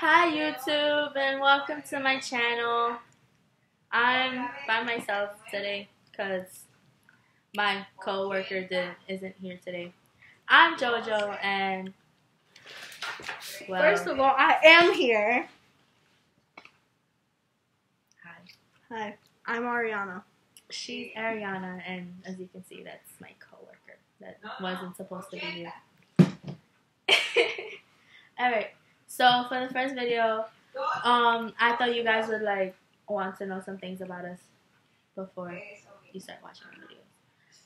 Hi YouTube and welcome to my channel. I'm by myself today because my co-worker isn't here today. I'm Jojo and well, First of all, I am here. hi. Hi, I'm Ariana. She's Ariana and as you can see that's my co-worker that wasn't supposed to be here. Alright, so for the first video, um, I thought you guys would like want to know some things about us before you start watching the videos.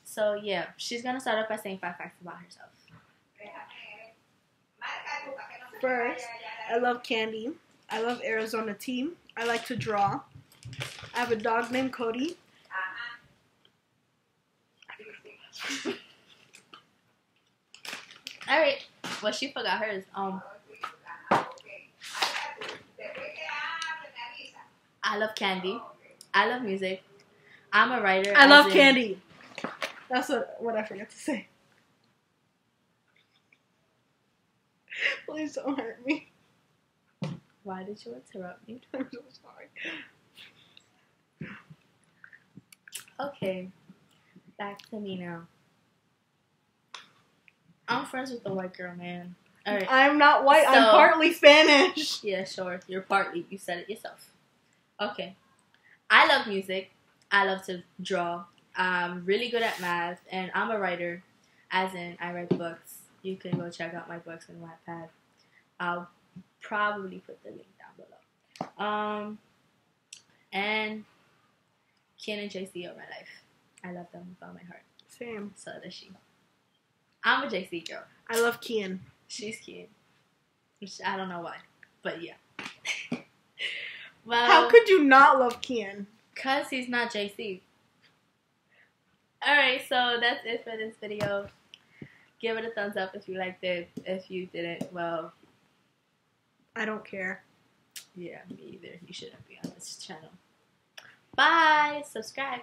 So yeah, she's gonna start off by saying five facts about herself. First, I love candy. I love Arizona tea. I like to draw. I have a dog named Cody. Alright, well she forgot hers. Um, I love candy. I love music. I'm a writer. I love in- candy. That's what, what I forgot to say. Please don't hurt me. Why did you interrupt me? I'm so sorry. Okay, back to me now. I'm friends with the white girl, man. Alright. I'm not white. I'm partly Spanish. Yeah, sure. You're partly. You said it yourself. Okay. I love music. I love to draw. I'm really good at math, and I'm a writer. As in, I write books. You can go check out my books on Wattpad. I'll probably put the link down below. Um, and Kian and JC are my life. I love them with all my heart. Same. So does she. I'm a JC girl. I love Kian. She's. Which I don't know why, but yeah. Well, How could you not love Kian? Cause he's not JC. Alright, so that's it for this video. Give it a thumbs up if you liked it. If you didn't, well, I don't care. yeah, me either. You shouldn't be on this channel. Bye. Subscribe.